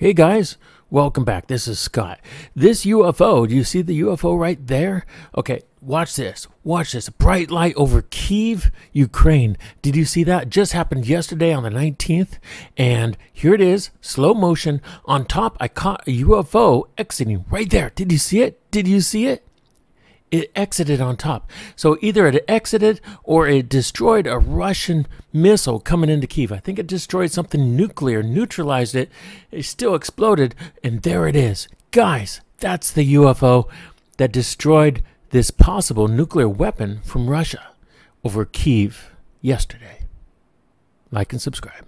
Hey guys, welcome back. This is Scott. This UFO, do you see the UFO right there? Okay, watch this. Watch this. Bright light over Kiev, Ukraine. Did you see that? Just happened yesterday on the 19th. And here it is, slow motion. On top, I caught a UFO exiting right there. Did you see it? Did you see it? It exited on top. So either it exited or it destroyed a Russian missile coming into Kiev. I think it destroyed something nuclear, neutralized it. It still exploded, and there it is. Guys, that's the UFO that destroyed this possible nuclear weapon from Russia over Kiev yesterday. Like and subscribe.